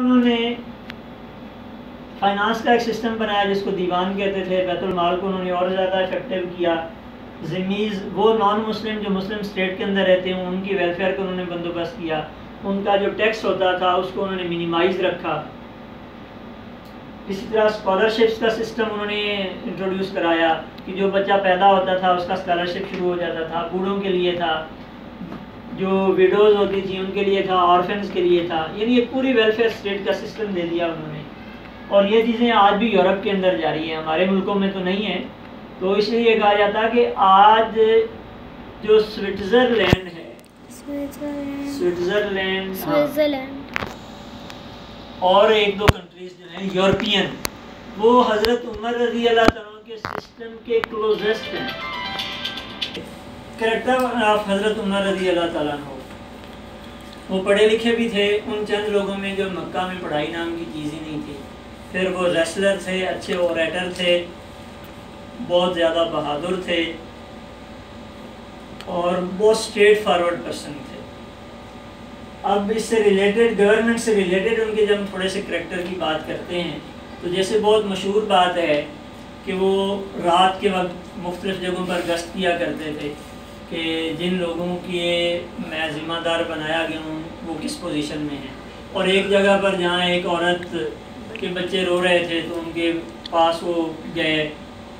انہوں نے فائنانس کا ایک سسٹم بنایا جس کو دیوان کہتے تھے، بیت المال کو انہوں نے اور زیادہ افیکٹو کیا۔ زمیز، وہ نان مسلم جو مسلم سٹیٹ کے اندر رہتے ہیں، ان کی ویلفیئر کو انہوں نے بندوبست کیا۔ ان کا جو ٹیکس ہوتا تھا، اس کو انہوں نے منیمائز رکھا۔ اسی طرح اسکالرشپس کا سسٹم انہوں نے انٹروڈیوس کرایا کہ جو بچہ پیدا ہوتا تھا، اس کا اسکالرشپ شروع ہو جاتا تھا، بوڑھوں کے لیے تھا۔ جو ویڈوز ہوتی تھیں ان کے لیے تھا آرفنس کے لیے تھا یعنی ایک پوری ویلفیئر اسٹیٹ کا سسٹم دے دیا انہوں نے۔ اور یہ چیزیں آج بھی یورپ کے اندر جاری ہیں ہمارے ملکوں میں تو نہیں ہیں۔ تو اس لیے کہا جاتا کہ آج جو سوئٹزر لینڈ ہے سوئٹزر لینڈ اور ایک دو کنٹریز جو ہیں یورپین۔ وہ حضرت عمر رضی اللہ تعالیٰ کے سسٹم کے کلوزسٹ ہیں۔ کریکٹر آف حضرت عمر رضی اللہ تعالیٰ ہو وہ پڑھے لکھے بھی تھے۔ ان چند لوگوں میں جو مکہ میں پڑھائی نام کی چیز ہی نہیں تھی پھر وہ ریسلر تھے، اچھے اوریٹر تھے، بہت زیادہ بہادر تھے اور بہت اسٹریٹ فارورڈ پرسن تھے۔ اب اس سے ریلیٹڈ گورنمنٹ سے ریلیٹڈ ان کے جب ہم تھوڑے سے کریکٹر کی بات کرتے ہیں، تو جیسے بہت مشہور بات ہے کہ وہ رات کے وقت مختلف جگہوں پر گشت کیا کرتے تھے۔ کہ جن لوگوں کی میں ذمہ دار بنایا گیا ہوں، وہ کس پوزیشن میں ہیں؟ اور ایک جگہ پر جہاں ایک عورت کے بچے رو رہے تھے تو ان کے پاس وہ گئے،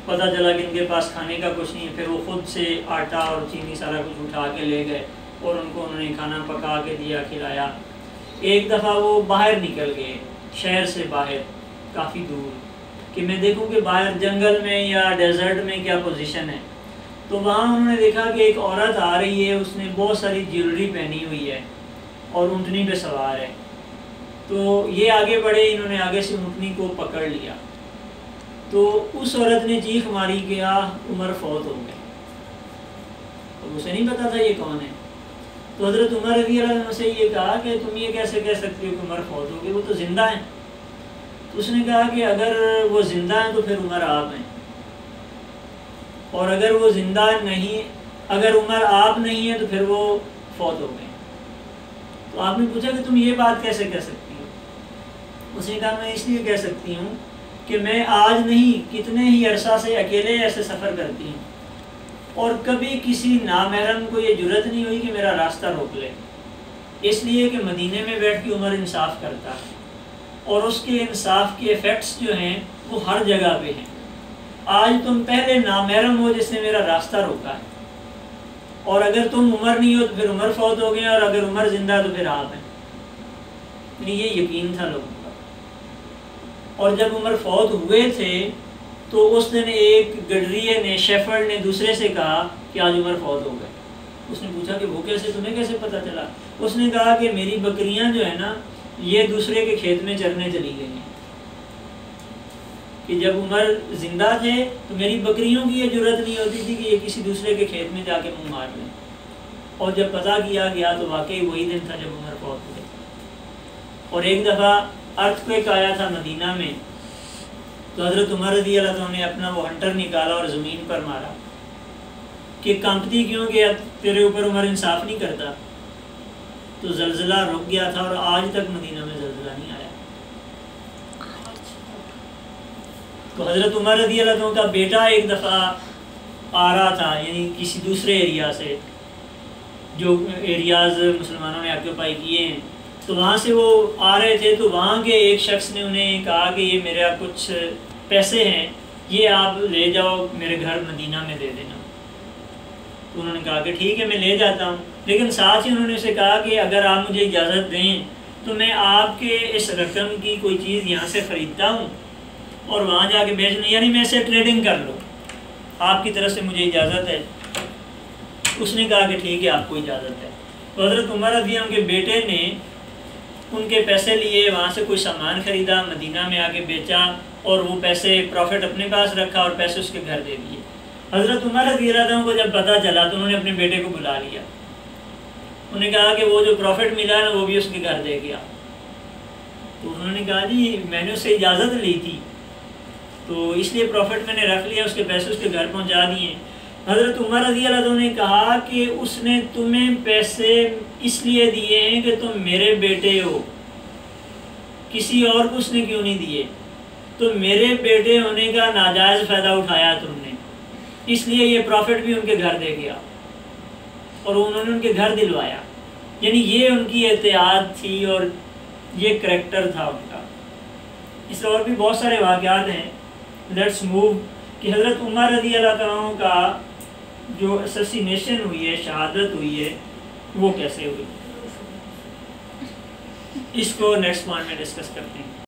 پتہ چلا کہ ان کے پاس کھانے کا کچھ نہیں پھر وہ خود سے آٹا اور چینی سارا کچھ اٹھا کے لے گئے اور ان کو انہوں نے کھانا پکا کے دیا، کھلایا۔ ایک دفعہ وہ باہر نکل گئے، شہر سے باہر، کافی دور۔ کہ میں دیکھوں کہ باہر جنگل میں یا ڈیزرٹ میں کیا پوزیشن ہے؟ تو وہاں انہوں نے دیکھا کہ ایک عورت آ رہی ہے، اس نے بہت ساری جیولری پہنی ہوئی ہے اور اونٹنی پہ سوار ہے۔ تو یہ آگے بڑھے، انہوں نے آگے سے اونٹنی کو پکڑ لیا۔ تو اس عورت نے چیخ ماری کہ آ عمر فوت ہو گئے اب اسے نہیں پتا تھا یہ کون ہے۔ تو حضرت عمر رضی اللہ عنہ سے یہ کہا کہ تم یہ کیسے کہہ سکتے ہو کہ عمر فوت ہو گئے وہ تو زندہ ہیں۔ تو اس نے کہا کہ اگر وہ زندہ ہیں تو پھر عمر آپ ہیں۔ اور اگر وہ زندہ نہیں، اگر عمر آپ نہیں ہے تو پھر وہ فوت ہو گئے۔ تو آپ نے پوچھا کہ تم یہ بات کیسے کہہ سکتی ہو؟ اس نے کہا، میں اس لیے کہہ سکتی ہوں کہ میں آج نہیں، کتنے ہی عرصہ سے اکیلے ایسے سفر کرتی ہوں۔ اور کبھی کسی نامحرم کو یہ جرت نہیں ہوئی کہ میرا راستہ روک لے۔ اس لیے کہ مدینے میں بیٹھ کے عمر انصاف کرتا ہے۔ اور اس کے انصاف کے ایفیکٹس جو ہیں وہ ہر جگہ پہ ہیں۔ آج تم پہلے نامحرم ہو جس نے میرا راستہ روکا ہے۔ اور اگر تم عمر نہیں ہو تو پھر عمر فوت ہو گئے اور اگر عمر زندہ تو پھر آپ ہیں۔ یعنی یہ یقین تھا لوگوں کا۔ اور جب عمر فوت ہوئے تھے تو اس دن ایک گڈریے نے، شیفرڈ نے دوسرے سے کہا کہ آج عمر فوت ہو گئے۔ اس نے پوچھا کہ وہ کیسے، تمہیں کیسے پتہ چلا؟ اس نے کہا کہ میری بکریاں جو ہے نا، یہ دوسرے کے کھیت میں چرنے چلی گئی ہیں۔ کہ جب عمر زندہ تھے تو میری بکریوں کی یہ ضرورت نہیں ہوتی تھی کہ یہ کسی دوسرے کے کھیت میں جا کے منہ مار لیں اور جب پتہ کیا گیا تو واقعی وہی دن تھا جب عمر فوت ہوئے اور ایک دفعہ ارتھ کوئک آیا تھا مدینہ میں۔ تو حضرت عمر رضی اللہ تعالیٰ نے اپنا وہ ہنٹر نکالا اور زمین پر مارا۔ کہ کمپتی کیوں کہ تیرے اوپر عمر انصاف نہیں کرتا۔ تو زلزلہ رک گیا تھا اور آج تک مدینہ میں زلزلہ نہیں آیا تو حضرت عمر رضی اللہ عنہ کا بیٹا ایک دفعہ آ رہا تھا یعنی کسی دوسرے ایریا سے، جو ایریاز مسلمانوں نے آکوپائی کیے ہیں۔ تو وہاں سے وہ آ رہے تھے، تو وہاں کے ایک شخص نے انہیں کہا کہ یہ میرا کچھ پیسے ہیں، یہ آپ لے جاؤ، میرے گھر مدینہ میں دے دینا۔ تو انہوں نے کہا کہ ٹھیک ہے، میں لے جاتا ہوں۔ لیکن ساتھ ہی انہوں نے اسے کہا کہ اگر آپ مجھے اجازت دیں، تو میں آپ کے اس رقم کی کوئی چیز یہاں سے خریدتا ہوں۔ اور وہاں جا کے بیچ لوں یعنی میں اسے ٹریڈنگ کر لوں۔ آپ کی طرف سے مجھے اجازت ہے۔ اس نے کہا کہ ٹھیک ہے، آپ کو اجازت ہے۔ تو حضرت عمر رضی ان کے بیٹے نے ان کے پیسے لیے، وہاں سے کوئی سامان خریدا، مدینہ میں آ کے بیچا اور وہ پیسے پروفٹ اپنے پاس رکھا اور پیسے اس کے گھر دے دیے۔ حضرت عمر رضی اللہ عنہ کو جب پتہ چلا تو انہوں نے اپنے بیٹے کو بلا لیا۔ انہوں نے کہا کہ وہ جو پروفٹ ملا نا، وہ بھی اس کے گھر دے گیا۔ تو انہوں نے کہا جی میں نے اس سے اجازت لی تھی۔ تو اس لیے پروفٹ میں نے رکھ لیا، اس کے پیسے اس کے گھر پہنچا دیے۔ حضرت عمر رضی اللہ عنہ نے کہا کہ اس نے تمہیں پیسے اس لیے دیے ہیں کہ تم میرے بیٹے ہو۔ کسی اور کو اس نے کیوں نہیں دیے؟ تو میرے بیٹے ہونے کا ناجائز فائدہ اٹھایا تم نے۔ اس لیے یہ پروفٹ بھی ان کے گھر دے گیا۔ اور انہوں نے ان کے گھر دلوایا۔ یعنی یہ ان کی احتیاط تھی اور یہ کریکٹر تھا ان کا۔ اس طرح اور بھی بہت سارے واقعات ہیں۔ لیٹس موو کہ حضرت عمر رضی اللہ تعالیٰ کا جو اسسینیشن ہوئی ہے، شہادت ہوئی ہے، وہ کیسے ہوئی؟ اس کو نیکسٹ پوائنٹ میں ڈسکس کرتے ہیں۔